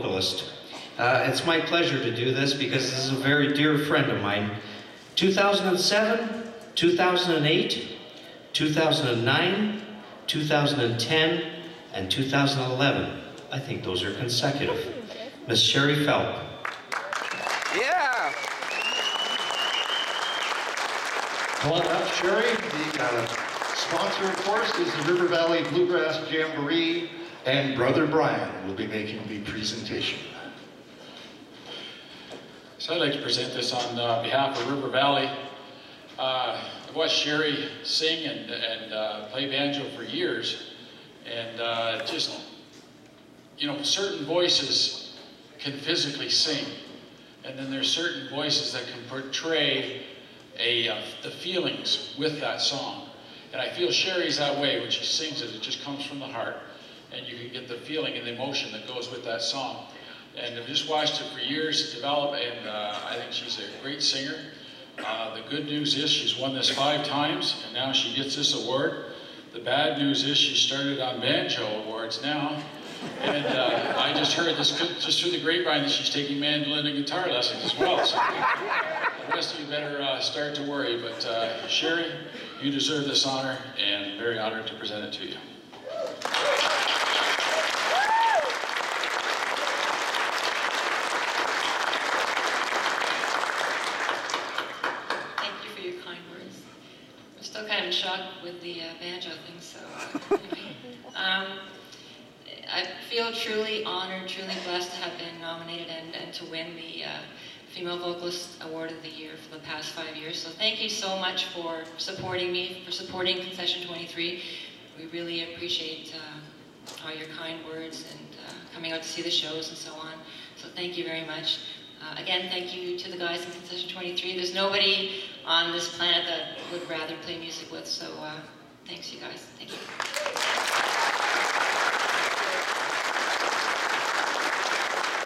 vocalist. Uh, it's my pleasure to do this because this is a very dear friend of mine. 2007, 2008, 2009, 2010, and 2011. I think those are consecutive. Miss Sherry Philp. Yeah. Come on up, Sherry. The uh, sponsor, of course, is the River Valley Bluegrass Jamboree, and Brother Brian will be making the presentation. So I'd like to present this on uh, behalf of River Valley. Uh, I've watched Sherry sing and, and uh, play banjo for years, and uh, just, you know, certain voices can physically sing, and then there's certain voices that can portray a, uh, the feelings with that song. And I feel Sherry's that way when she sings it, it just comes from the heart, and you can get the feeling and the emotion that goes with that song. And I've just watched it for years develop, and uh, I think she's a great singer. Uh, the good news is she's won this five times, and now she gets this award. The bad news is she started on banjo awards now, and uh, I just heard this just through the grapevine that she's taking mandolin and guitar lessons as well. So the rest of you better uh, start to worry. But uh, Sherry, you deserve this honor, and very honored to present it to you. Thank you for your kind words. I'm still kind of in shock with the uh, banjo thing, so uh, anyway. Um, I feel truly honored, truly blessed to have been nominated and, and to win the uh, Female Vocalist Award of the Year for the past five years. So thank you so much for supporting me, for supporting Concession 23. We really appreciate uh, all your kind words and uh, coming out to see the shows and so on. So thank you very much. Uh, again, thank you to the guys in Concession 23. There's nobody on this planet that would rather play music with, so uh, thanks, you guys. Thank you.